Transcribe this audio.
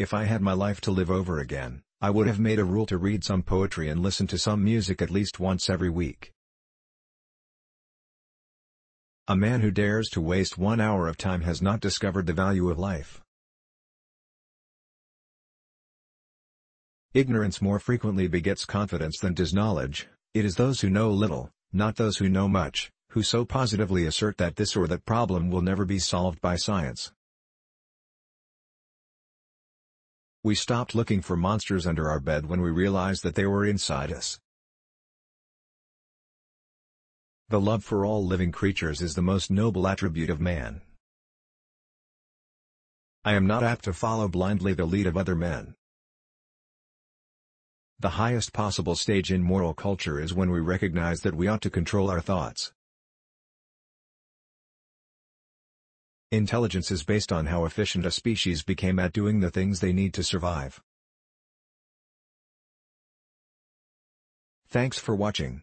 If I had my life to live over again, I would have made a rule to read some poetry and listen to some music at least once every week. A man who dares to waste one hour of time has not discovered the value of life. Ignorance more frequently begets confidence than does knowledge, it is those who know little, not those who know much, who so positively assert that this or that problem will never be solved by science. We stopped looking for monsters under our bed when we realized that they were inside us. The love for all living creatures is the most noble attribute of man. I am not apt to follow blindly the lead of other men. The highest possible stage in moral culture is when we recognize that we ought to control our thoughts. Intelligence is based on how efficient a species became at doing the things they need to survive. Thanks for watching.